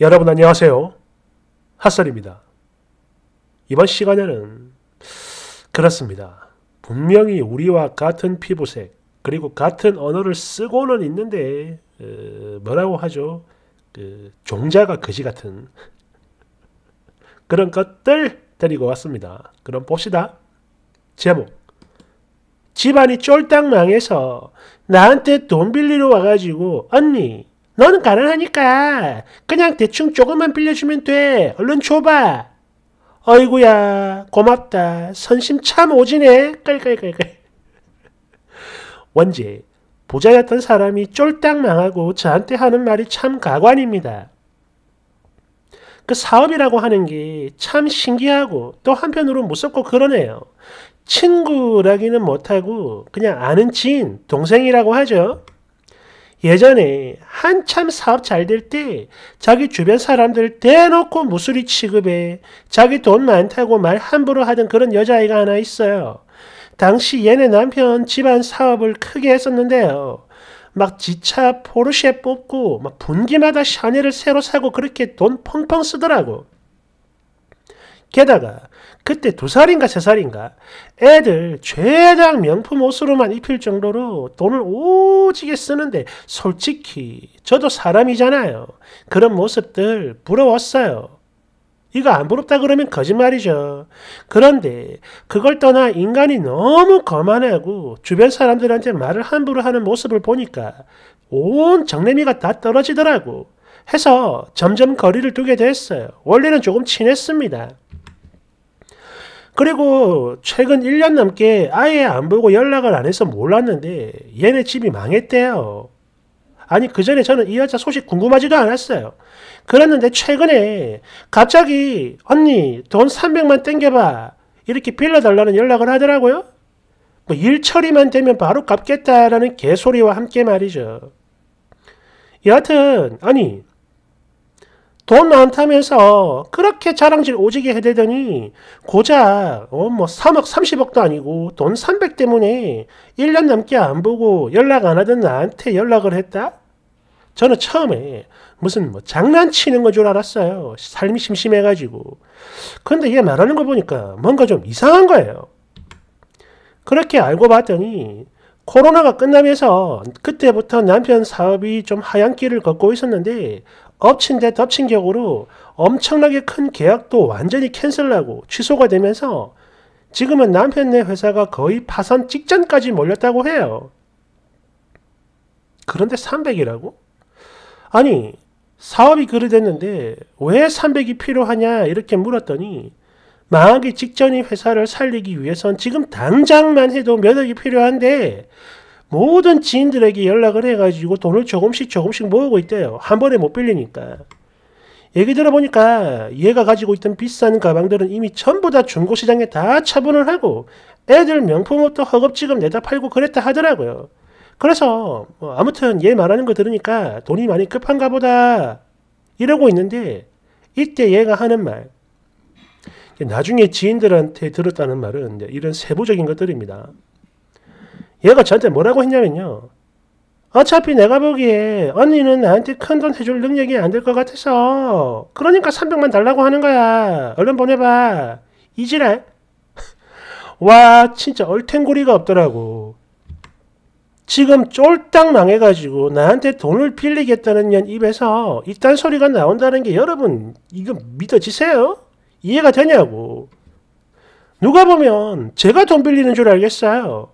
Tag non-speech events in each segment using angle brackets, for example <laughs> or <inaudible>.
여러분 안녕하세요. 핫설입니다. 이번 시간에는 그렇습니다. 분명히 우리와 같은 피부색 그리고 같은 언어를 쓰고는 있는데 어, 뭐라고 하죠? 그 종자가 거지 같은 <laughs> 그런 것들 데리고 왔습니다. 그럼 봅시다. 제목 집안이 쫄딱 망해서 나한테 돈 빌리러 와가지고 언니 너는 가난하니까 그냥 대충 조금만 빌려주면 돼. 얼른 줘봐. 어이구야 고맙다. 선심 참 오지네. 깔깔깔깔. <laughs> 원제 부자였던 사람이 쫄딱 망하고 저한테 하는 말이 참 가관입니다. 그 사업이라고 하는 게 참 신기하고 또 한편으로 무섭고 그러네요. 친구라기는 못하고 그냥 아는 지인, 동생이라고 하죠. 예전에 한참 사업 잘 될 때 자기 주변 사람들 대놓고 무수리 취급해 자기 돈 많다고 말 함부로 하던 그런 여자아이가 하나 있어요. 당시 얘네 남편 집안 사업을 크게 했었는데요. 막 지차 포르쉐 뽑고 막 분기마다 샤넬을 새로 사고 그렇게 돈 펑펑 쓰더라고. 게다가 그때 두 살인가 세 살인가 애들 최장 명품 옷으로만 입힐 정도로 돈을 오지게 쓰는데 솔직히 저도 사람이잖아요. 그런 모습들 부러웠어요. 이거 안 부럽다 그러면 거짓말이죠. 그런데 그걸 떠나 인간이 너무 거만하고 주변 사람들한테 말을 함부로 하는 모습을 보니까 온 정내미가 다 떨어지더라고. 해서 점점 거리를 두게 됐어요. 원래는 조금 친했습니다. 그리고 최근 1년 넘게 아예 안 보고 연락을 안 해서 몰랐는데 얘네 집이 망했대요. 아니 그 전에 저는 이 여자 소식 궁금하지도 않았어요. 그랬는데 최근에 갑자기 언니 돈 300만 땡겨봐 이렇게 빌려달라는 연락을 하더라고요. 뭐 일 처리만 되면 바로 갚겠다라는 개소리와 함께 말이죠. 여하튼 아니 돈 많다면서 그렇게 자랑질 오지게 해대더니 고작 어 뭐 3억 30억도 아니고 돈 300 때문에 1년 넘게 안 보고 연락 안 하던 나한테 연락을 했다? 저는 처음에 무슨 뭐 장난치는 건 줄 알았어요. 삶이 심심해가지고. 근데 얘 말하는 거 보니까 뭔가 좀 이상한 거예요. 그렇게 알고 봤더니 코로나가 끝나면서 그때부터 남편 사업이 좀 하얀 길을 걷고 있었는데 엎친 데 덮친 격으로 엄청나게 큰 계약도 완전히 캔슬하고 취소가 되면서 지금은 남편네 회사가 거의 파산 직전까지 몰렸다고 해요. 그런데 300이라고? 아니, 사업이 그래 됐는데 왜 300이 필요하냐 이렇게 물었더니 망하기 직전인 회사를 살리기 위해선 지금 당장만 해도 몇 억이 필요한데 모든 지인들에게 연락을 해가지고 돈을 조금씩 조금씩 모으고 있대요. 한 번에 못 빌리니까. 얘기 들어보니까 얘가 가지고 있던 비싼 가방들은 이미 전부 다 중고시장에 다 처분을 하고 애들 명품 옷도 허겁지겁 내다 팔고 그랬다 하더라고요. 그래서 뭐 아무튼 얘 말하는 거 들으니까 돈이 많이 급한가 보다 이러고 있는데 이때 얘가 하는 말 나중에 지인들한테 들었다는 말은 이런 세부적인 것들입니다. 얘가 저한테 뭐라고 했냐면요. 어차피 내가 보기에 언니는 나한테 큰 돈 해줄 능력이 안 될 것 같아서 그러니까 300만 달라고 하는 거야. 얼른 보내봐. 이지랄. <laughs> 와 진짜 얼탱고리가 없더라고. 지금 쫄딱 망해가지고 나한테 돈을 빌리겠다는 년 입에서 이딴 소리가 나온다는 게 여러분 이거 믿어지세요? 이해가 되냐고. 누가 보면 제가 돈 빌리는 줄 알겠어요.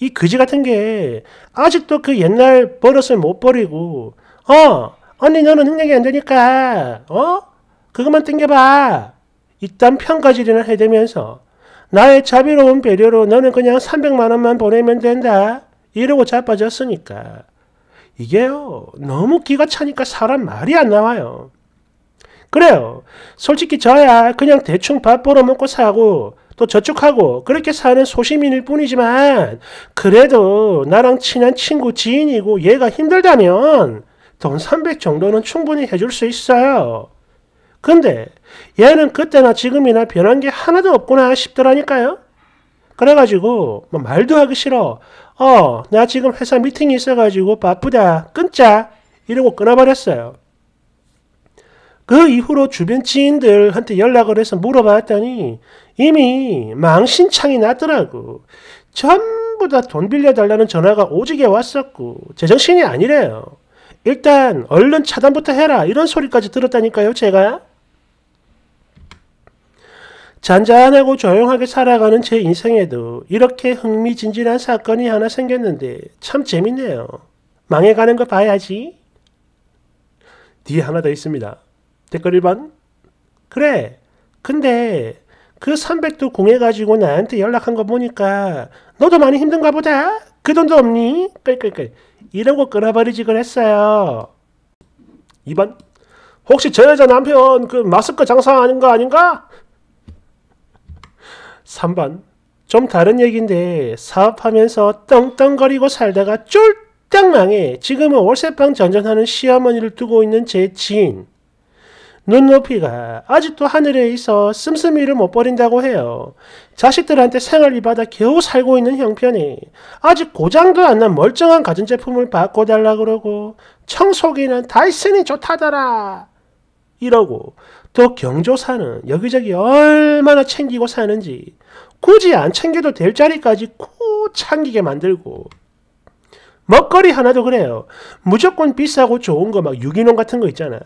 이 거지 같은 게 아직도 그 옛날 버릇을 못 버리고 어 언니 너는 능력이 안 되니까 어? 그것만 땡겨봐. 이딴 평가질이나 해대면서 나의 자비로운 배려로 너는 그냥 300만 원만 보내면 된다. 이러고 자빠졌으니까. 이게요 너무 기가 차니까 사람 말이 안 나와요. 그래요. 솔직히 저야 그냥 대충 밥 벌어먹고 사고 또 저축하고 그렇게 사는 소시민일 뿐이지만 그래도 나랑 친한 친구 지인이고 얘가 힘들다면 돈 300 정도는 충분히 해줄 수 있어요. 근데 얘는 그때나 지금이나 변한 게 하나도 없구나 싶더라니까요. 그래가지고 뭐 말도 하기 싫어. 어, 나 지금 회사 미팅이 있어가지고 바쁘다. 끊자. 이러고 끊어버렸어요. 그 이후로 주변 지인들한테 연락을 해서 물어봤더니 이미 망신창이 났더라고. 전부 다 돈 빌려달라는 전화가 오지게 왔었고 제정신이 아니래요. 일단 얼른 차단부터 해라 이런 소리까지 들었다니까요 제가. 잔잔하고 조용하게 살아가는 제 인생에도 이렇게 흥미진진한 사건이 하나 생겼는데 참 재밌네요. 망해가는 거 봐야지. 뒤에 하나 더 있습니다. 댓글 1번. 그래. 근데 그 300도 공해가지고 나한테 연락한 거 보니까 너도 많이 힘든가 보다. 그 돈도 없니? 끌끌끌. 이러고 끊어버리지 그랬어요. 2번. 혹시 저 여자 남편 그 마스크 장사하는 거 아닌가? 3번. 좀 다른 얘기인데 사업하면서 떵떵거리고 살다가 쫄딱 망해 지금은 월세방 전전하는 시어머니를 두고 있는 제 지인. 눈높이가 아직도 하늘에 있어 씀씀이를 못 버린다고 해요. 자식들한테 생활비 받아 겨우 살고 있는 형편에 아직 고장도 안 난 멀쩡한 가전제품을 바꿔달라 그러고 청소기는 다이슨이 좋다더라 이러고 또 경조사는 여기저기 얼마나 챙기고 사는지 굳이 안 챙겨도 될 자리까지 꾹 챙기게 만들고 먹거리 하나도 그래요. 무조건 비싸고 좋은 거 막 유기농 같은 거 있잖아.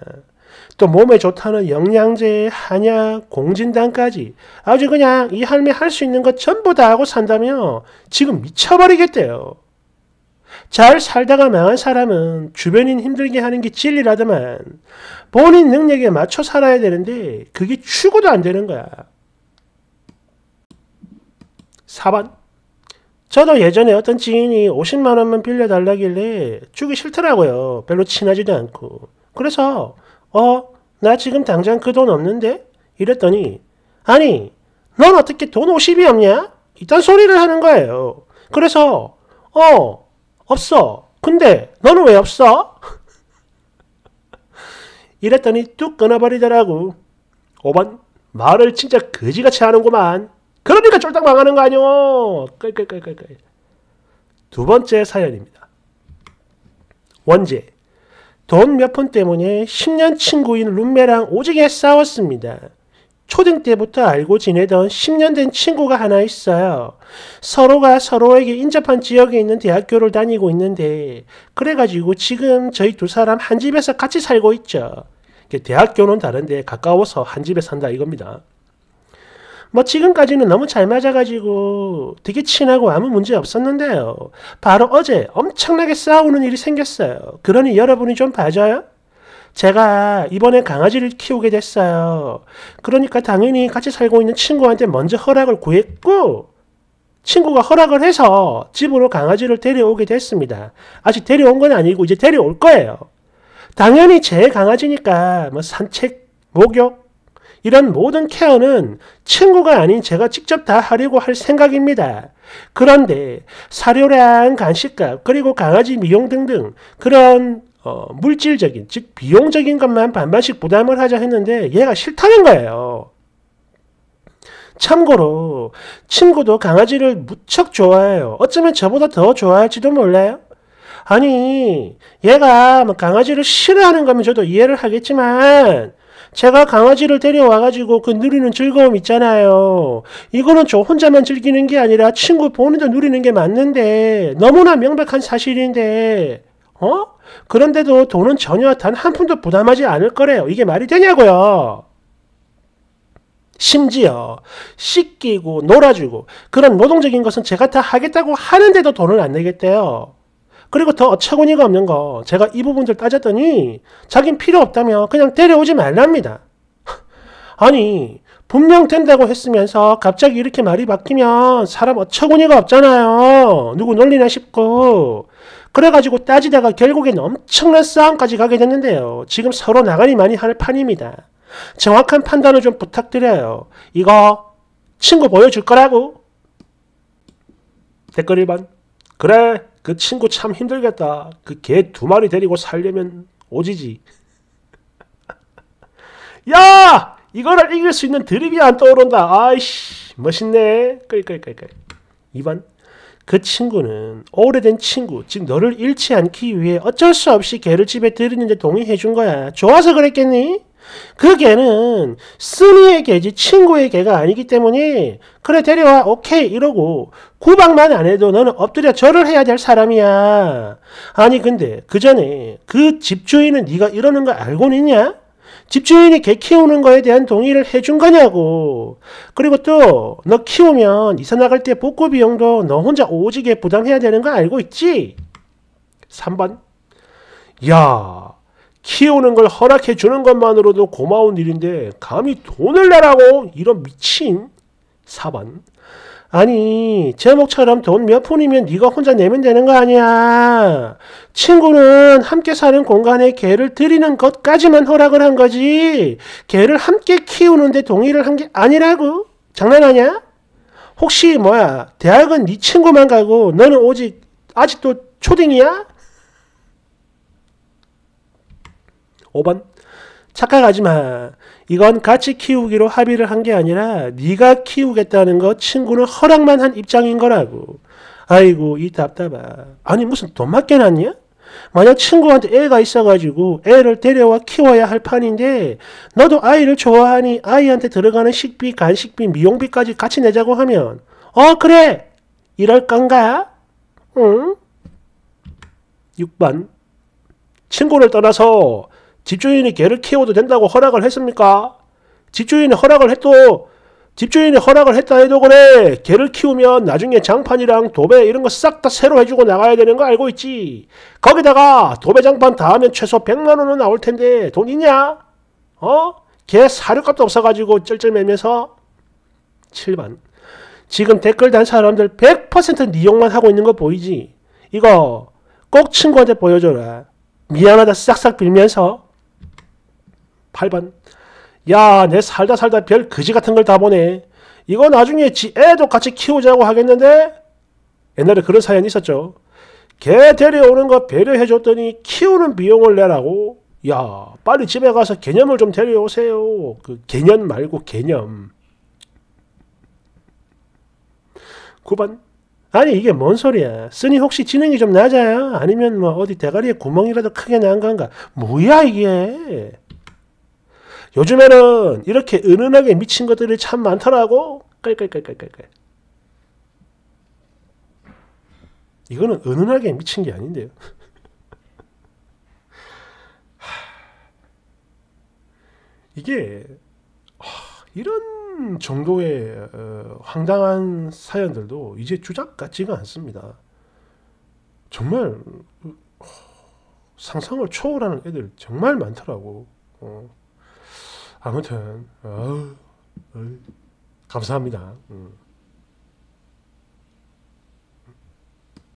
또 몸에 좋다는 영양제, 한약, 공진단까지 아주 그냥 이 할매 할 수 있는 것 전부 다 하고 산다며 지금 미쳐버리겠대요. 잘 살다가 망한 사람은 주변인 힘들게 하는 게 진리라더만 본인 능력에 맞춰 살아야 되는데 그게 추구도 안 되는 거야. 4번 저도 예전에 어떤 지인이 50만 원만 빌려달라길래 주기 싫더라고요. 별로 친하지도 않고. 그래서 어, 나 지금 당장 그 돈 없는데? 이랬더니, 아니, 넌 어떻게 돈 50이 없냐? 이딴 소리를 하는 거예요. 그래서, 어, 없어. 근데, 너는 왜 없어? <laughs> 이랬더니 뚝 끊어버리더라고. 5번, 말을 진짜 거지같이 하는구만. 그러니까 쫄딱 망하는 거 아니오. 끌끌끌끌끌. 두 번째 사연입니다. 원제. 돈 몇 푼 때문에 10년 친구인 룸메랑 오지게 싸웠습니다. 초등 때부터 알고 지내던 10년 된 친구가 하나 있어요. 서로가 서로에게 인접한 지역에 있는 대학교를 다니고 있는데 그래가지고 지금 저희 두 사람 한 집에서 같이 살고 있죠. 대학교는 다른데 가까워서 한 집에 산다 이겁니다. 뭐 지금까지는 너무 잘 맞아가지고 되게 친하고 아무 문제 없었는데요. 바로 어제 엄청나게 싸우는 일이 생겼어요. 그러니 여러분이 좀 봐줘요. 제가 이번에 강아지를 키우게 됐어요. 그러니까 당연히 같이 살고 있는 친구한테 먼저 허락을 구했고 친구가 허락을 해서 집으로 강아지를 데려오게 됐습니다. 아직 데려온 건 아니고 이제 데려올 거예요. 당연히 제 강아지니까 뭐 산책, 목욕, 이런 모든 케어는 친구가 아닌 제가 직접 다 하려고 할 생각입니다. 그런데 사료량, 간식값, 그리고 강아지 미용 등등 그런 어, 물질적인, 즉 비용적인 것만 반반씩 부담을 하자 했는데 얘가 싫다는 거예요. 참고로 친구도 강아지를 무척 좋아해요. 어쩌면 저보다 더 좋아할지도 몰라요. 아니 얘가 뭐 강아지를 싫어하는 거면 저도 이해를 하겠지만 제가 강아지를 데려와가지고 그 누리는 즐거움 있잖아요. 이거는 저 혼자만 즐기는 게 아니라 친구 본인도 누리는 게 맞는데 너무나 명백한 사실인데 어? 그런데도 돈은 전혀 단 한 푼도 부담하지 않을 거래요. 이게 말이 되냐고요. 심지어 씻기고 놀아주고 그런 노동적인 것은 제가 다 하겠다고 하는데도 돈을 안 내겠대요. 그리고 더 어처구니가 없는 거 제가 이 부분들 따졌더니 자긴 필요 없다며 그냥 데려오지 말랍니다. <laughs> 아니 분명 된다고 했으면서 갑자기 이렇게 말이 바뀌면 사람 어처구니가 없잖아요. 누구 놀리나 싶고 그래가지고 따지다가 결국엔 엄청난 싸움까지 가게 됐는데요. 지금 서로 나가니 많이 할 판입니다. 정확한 판단을 좀 부탁드려요. 이거 친구 보여줄 거라고. 댓글 1번. 그래 그 친구 참 힘들겠다. 그 개 두 마리 데리고 살려면 오지지. <laughs> 야! 이거를 이길 수 있는 드립이 안 떠오른다. 아이씨, 멋있네. 끌끌끌끌. 2번. 그 친구는 오래된 친구, 즉 너를 잃지 않기 위해 어쩔 수 없이 개를 집에 들이는데 동의해 준 거야. 좋아서 그랬겠니? 그 개는 쓰니의 개지 친구의 개가 아니기 때문에 그래 데려와 오케이 이러고 구박만 안 해도 너는 엎드려 절을 해야 될 사람이야. 아니 근데 그 전에 그 집주인은 네가 이러는 거 알고는 있냐? 집주인이 개 키우는 거에 대한 동의를 해준 거냐고. 그리고 또 너 키우면 이사 나갈 때 복구 비용도 너 혼자 오지게 부담해야 되는 거 알고 있지? 3번. 야, 키우는 걸 허락해 주는 것만으로도 고마운 일인데 감히 돈을 내라고 이런 미친 4번 아니 제목처럼 돈 몇 푼이면 네가 혼자 내면 되는 거 아니야. 친구는 함께 사는 공간에 개를 들이는 것까지만 허락을 한 거지. 개를 함께 키우는데 동의를 한 게 아니라고. 장난하냐? 혹시 뭐야 대학은 네 친구만 가고 너는 오직 아직도 초딩이야 5번 착각하지 마. 이건 같이 키우기로 합의를 한 게 아니라 네가 키우겠다는 거 친구는 허락만 한 입장인 거라고. 아이고 이 답답하. 아니 무슨 돈 맡겨놨냐? 만약 친구한테 애가 있어가지고 애를 데려와 키워야 할 판인데 너도 아이를 좋아하니 아이한테 들어가는 식비, 간식비, 미용비까지 같이 내자고 하면 어 그래 이럴 건가? 응? 6번 친구를 떠나서 집주인이 개를 키워도 된다고 허락을 했습니까? 집주인이 허락을 해도 집주인이 허락을 했다 해도 그래 개를 키우면 나중에 장판이랑 도배 이런 거 싹 다 새로 해주고 나가야 되는 거 알고 있지 거기다가 도배 장판 다 하면 최소 100만 원은 나올 텐데 돈 있냐? 어? 개 사료값도 없어가지고 쩔쩔매면서 7번 지금 댓글 단 사람들 100%네 욕만 하고 있는 거 보이지? 이거 꼭 친구한테 보여줘라 미안하다 싹싹 빌면서 8번. 야, 내 살다 살다 별 그지 같은 걸 다 보네. 이거 나중에 지 애도 같이 키우자고 하겠는데? 옛날에 그런 사연이 있었죠. 개 데려오는 거 배려해줬더니 키우는 비용을 내라고? 야, 빨리 집에 가서 개념을 좀 데려오세요. 그 개념 말고 개념. 9번. 아니 이게 뭔 소리야. 쓰니 혹시 지능이 좀 낮아요? 아니면 뭐 어디 대가리에 구멍이라도 크게 난 건가? 뭐야 이게. 요즘에는 이렇게 은은하게 미친 것들이 참 많더라고. 깔깔깔깔깔깔. 이거는 은은하게 미친 게 아닌데요. <laughs> 이게 이런 정도의 어, 황당한 사연들도 이제 주작 같지가 않습니다. 정말 어, 상상을 초월하는 애들 정말 많더라고. 어. 아무튼 어, 감사합니다. 음.